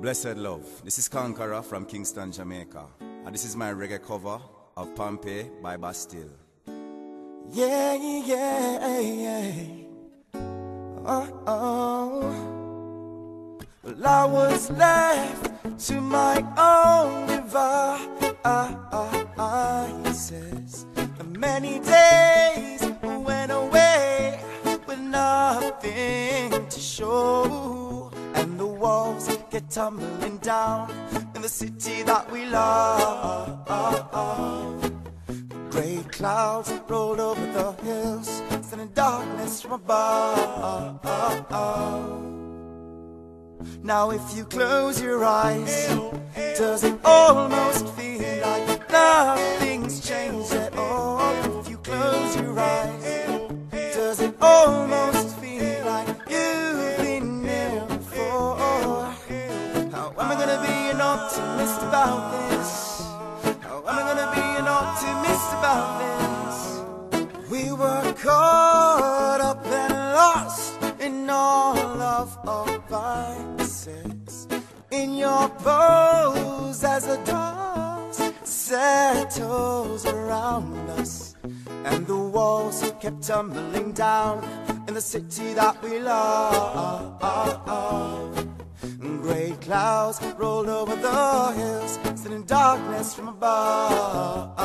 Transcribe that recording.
Blessed love. This is Conqueror from Kingston, Jamaica. And this is my reggae cover of Pompeii by Bastille. Yeah, yeah, yeah. Oh, oh. Well, I was left to my own devices. Many days went away with nothing to show, get tumbling down in the city that we love. Gray clouds rolled over the hills, sending darkness from above. Now, if you close your eyes, does it almost optimist about this? How am I gonna be an optimist about this? We were caught up and lost in all of our vices. In your pose as the dust settles around us, and the walls kept tumbling down in the city that we love. Gray clouds rolled over the hills, sending darkness from above.